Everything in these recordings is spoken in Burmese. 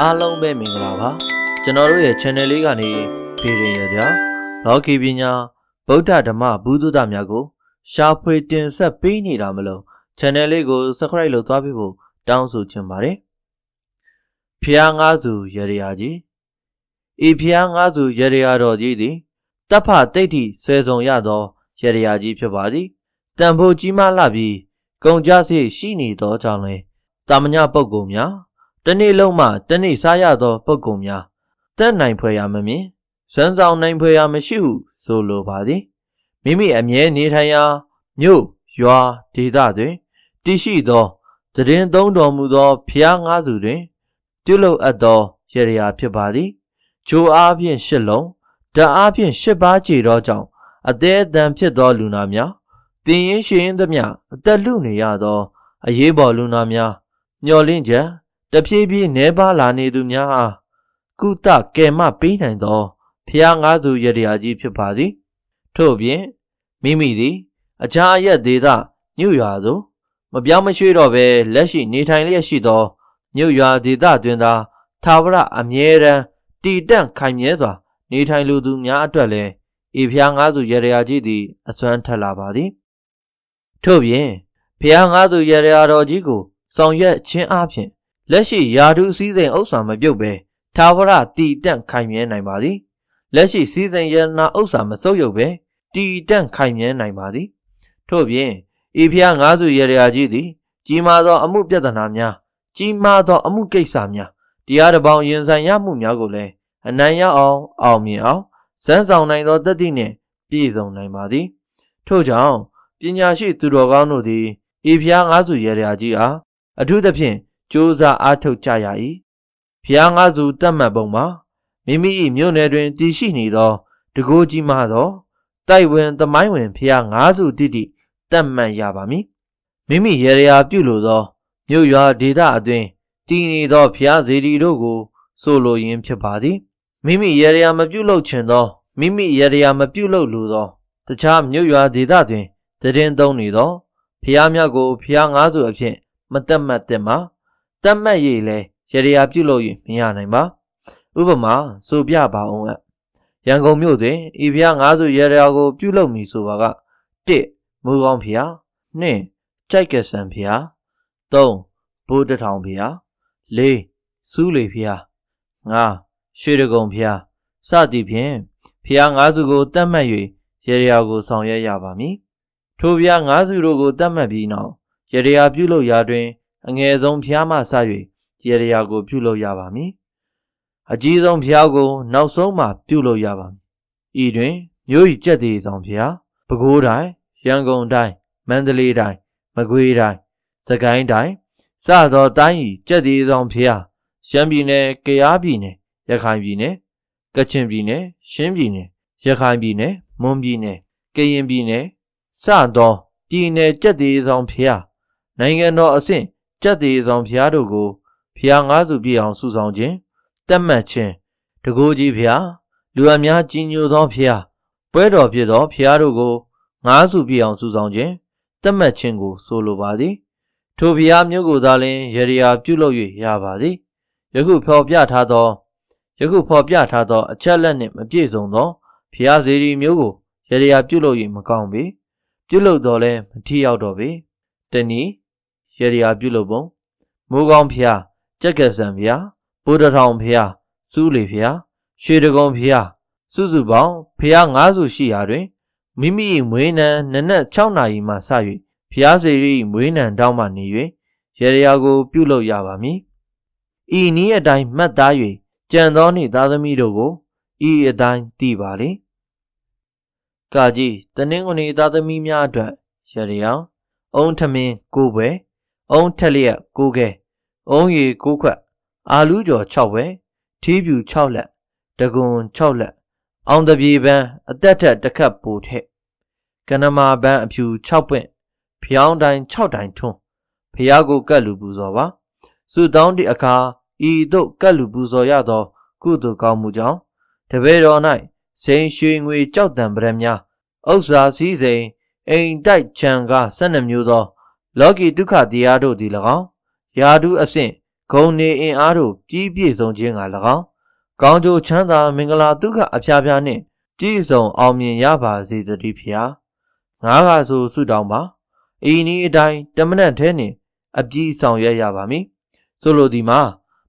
အားလုံးပဲမင်္ဂလာပါကျွန်တော်တို့ရဲ့ channel လေးကနေဖေရင်ရကြလောကီပညာဗုဒ္ဓဓမ္မဘုဒ္ဓတာများကို ရှာဖွေတင်ဆက်ပေးနေတာမလို့ channel လေးကို subscribe လုပ်သွားပေးဖို့တောင်းဆိုချင်ပါတယ်ဖျားငါးစုရရယာကြီးဤဖျားငါးစုရရယာတော်ကြီးသည်တပ်ဖတိတ်ထိဆယ်စုံရသောရရယာကြီးဖြစ်ပါသည်တန်ဖိုးကြီးမားလာပြီးကုံကြစိတ်ရှိနေသောကြောင့်လည်းတာမညပုဂ္ဂိုလ်များ တနေ့လုံးမှတနေ့စားရသောပုဂ္ဂိုလ်များတက်နိုင်ဖွယ်ရမမြင်စမ်းဆောင်နိုင်ဖွယ်ရမရှိဟုဆိုလိုပါသည်မိမိအမြဲနေထိုင်ရာမြို့ရွာဒေသတွင်တည်ရှိသောတည်င်းသုံးတော်မူသောဖျားငါးစုတွင်ပြုလုပ်အပ်သောရရရာဖြစ်ပါသည်ဂျိုအားဖြင့်ရှစ်လုံးဓာတ်အားဖြင့်ရှစ်ပါးကြည်သောကြောင့်အသေးအတန်ဖြစ်သောလူနာများတင်ရင်ရှင်သမျှအသက်လူနေရသော အရေးပေါ်လူနာများမျော်လင့်ချက် တဖြည်းဖြည်းနှဲပါလာနေသူများအားကုသကယ်မပေးနိုင်သောဖျားငါးစုရတရားကြီးဖြစ်ပါသည်ထို့ပြင်မိမိသည်အခြားအရက်ဒေသညွရွာသို့မပြောင်းမရွှေ့တော့ဘဲလက်ရှိနေထိုင်လျက်ရှိသောညွရွာဒေသတွင်သာသာဝရအမြဲတမ်းတည်တံ့ခိုင်မြဲစွာ နေထိုင်လူသူများအတွက်လည်းဤဖျားငါးစုရတရားကြီးသည်အစွမ်းထက်လာပါသည်ထို့ပြင်ဖျားငါးစုရတရားတော်ကြီးကိုဆောင်ရွက်ခြင်းအပြင် လက်ရှိယာဓုစည်းစိမ်ဥစ္စာမပြုတ်ပဲသာဝရတည်တံ့ခိုင်မြဲနိုင်ပါသည်လက်ရှိစည်းစိမ်ယနာဥစ္စာမစုပ်ယုတ်ပဲတည်တံ့ခိုင်မြဲနိုင်ပါသည်ထို့ပြင်ဤဖျားငါးစုရရာကြီးသည်ကြီးမားသောအမှုပြဿနာများကြီးမားသောအမှုကိစ္စများတရားတစ်ပေါင်းရင်ဆိုင်ရမှုများကိုလည်းအနိုင်ရအောင်အောင်မြင်အောင်စမ်းဆောင်နိုင်သောတတိနှင့်ပြည့်စုံနိုင်ပါသည်ထို့ကြောင့်ပညာရှိသူတော်ကောင်းတို့သည်ဤဖျားငါးစုရရာကြီးအားအထူးသဖြင့် ကြိုးစားအားထုတ်ကြရ၏ဖျားငါးစုတတ်မှတ်ပုံမှာမိမိ၏မြို့နယ်တွင်တည်ရှိနေသောတကိုးကြီးမှသောတိုက်ဝင်သမိုင်းဝင်ဖျားငါးစုတိတိတတ်မှတ်ရပါမည်မိမိရေရာပြုလိုသောမြို့ရွာဒေသအတွင်းတည်နေသောဖျားစေတီတို့ကိုဆိုလိုရင်းဖြစ်ပါသည်မိမိရေရာမပြုလုပ်ချင်သောမိမိရေရာမပြုလုပ်လိုသောတခြားမြို့ရွာဒေသတွင်တည်င်းသုံးနေသောဖျားများကိုဖျားငါးစုအဖြစ်မတတ်မှတ်သင့်ပါ တတ်မှတ်ရည်လဲရရပြုလုပ်၍မရနိုင်ပါဥပမာဆိုပြပါအောင်အရန်ကုန်မြို့တွင်ဤဖျားငါးစုရရကို ပြုလုပ်မည်ဆိုပါက1မူကောင်းဖျား2ကြိုက်ကဆန်ဖျား3ဘိုးတထောင်ဖျား4စူးလေဖျား5ရွှေတကုံဖျားစသည်ဖြင့်ဖျားငါးစုကိုတတ်မှတ်၍ရရကိုဆောင်ရွက်ရပါမည်ထိုဖျားငါးစုတို့ကိုတတ်မှတ်ပြီးနောက်ရရပြုလုပ်ရာတွင် အငယ်ဆုံးဖျားမှစ၍ရရရာကို ပြုလုပ်ရပါမည်အကြီးဆုံးဖျားကို နောက်ဆုံးမှပြုလုပ်ရပါမည်ဤတွင်မြို့၏ကြက်သေးဆောင်ဖျားပဲခူးတိုင်းရန်ကုန်တိုင်းမန္တလေးတိုင်းမကွေးတိုင်းစကိုင်းတိုင်းစသောတိုင်း၏ကြက်သေးဆောင်ဖျားရှမ်းပြည်နယ်ကယားပြည်နယ်ရခိုင်ပြည်နယ်ကချင်ပြည်နယ်ရှမ်းပြည်နယ်ရခိုင်ပြည်နယ်မွန်ပြည်နယ်ကရင်ပြည်နယ်စသောပြည်နယ်ကြက်သေးဆောင်ဖျားနိုင်ငံတော်အဆင့် ကြက်သေးဆောင်ဖျားတို့ကိုဖျားငါးစုပြည့်အောင်စုဆောင်ခြင်းတက်မှတ်ခြင်းတကိုးကြီးဖျားလူအများကြီးညိုသောဖျားပွဲတော်ဖြစ်သောဖျားတို့ကိုငါးစုပြည့်အောင်စုဆောင်ခြင်းတက်မှတ်ခြင်းကိုဆိုလိုပါသည်ထိုဖျားမျိုးကိုသာလျှင်ရရပြုလုပ်၍ရပါသည်ယခုဖော်ပြထားသောယခုဖော်ပြထားသော အချက်လက်နှင့်မပြည့်စုံသောဖျားစေရီမျိုးကိုရရပြုလုပ်၍မကောင်းပေပြုလုပ်တော်လဲမထီရောက်တော့ပေတနည်း ရရပြုလုပ်ပုံမိုးကောင်းဖျားကြက်ကဆန်ဖျားဗုဒ္ဓထောင်ဖျားစူးလေဖျားရွှေတကုံဖျားစုစုပေါင်းဖျား၅စုရှိရာတွင်မိမိမွေးနံနနက်6နာရီမှစ၍ဖျားစေရီမွေးနံတောင်းမှနေ၍ရရကို ပြုလုပ်ရပါမည်ဤနည်းအတိုင်းမှတ်သား၍ကြံသောနှင့်သားသမီးတို့ကိုဤအတိုင်းသိပါလေကာကြီးတနင်္ဂနွေသားသမီးများအတွက်ရရအောင်အုံထမင်းကိုပွဲ အုံထက်လျက်ကိုကဲအုံရီကိုခွက်အာလူးကျော်6ဝဲထီးပြူ6လက်တကွန်6လက်အောင်တပြေပန်းအသက်ထက်တစ်ခတ်ပိုထက်ကနမာပန်းအဖြူ6ပွင့်ဖျောင်းတိုင်း6တိုင်းထွန်းဖျားကိုကတ်လူပူဇော်ပါစုတောင်းသည့်အခါဤသို့ကတ်လူပူဇော်ရသော ကုသိုလ်ကောင်းမှုကြောင့်တပည့်တော်၌စိန်ရွှေငွေကြောက်တံပရမများဥစ္စာစည်းစိမ်အိမ်တိုက်ချံကား12မျိုးသော လောကီဒုက္ခတရားတို့သည်၎င်းယာဒုအဆင့်ဂုံနေအင်အားတို့ပြည်ပြည့်စုံခြင်းက၎င်းကောင်းကျိုးချမ်းသာမင်္ဂလာဒုက္ခအဖျားဖျားနှင့်ပြည့်စုံအောင်မြင်ရပါစေတည်းဖျားငါးကဆိုဆုတောင်းပါဤနည်းအတိုင်းတမနက်ထဲနှင့်အပြည့်ဆောင်ရွက်ရပါမည်ဆိုလိုသည်မှာ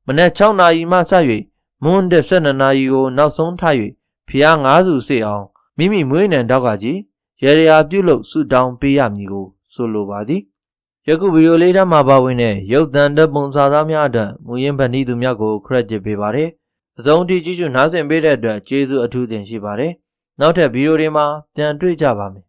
မနက်6နာရီမှစ၍မွန်းတဲ့12နာရီကိုနောက်ဆုံးထား၍ဖျားငါးစုစေအောင်မိမိမွေးနံတောက်ကကြီးရေရာပြုလုပ်ဆုတောင်းပေးရမည်ကိုဆိုလိုပါသည် ယခုဗီဒီယိုလေးထမှာပါဝင်တဲ့ရုပ်သံတဲ့ပုံစာသားများအတွက်မူရင်းဗန်ဒီသူများကို credit ပေးပါတယ်အစုံတီကြည့်ရှုနားဆင်ပေးတဲ့အတွက်ကျေးဇူးအထူးတင်ရှိပါတယ်နောက်ထပ်ဗီဒီယိုတွေမှာပြန်တွေ့ကြပါမယ်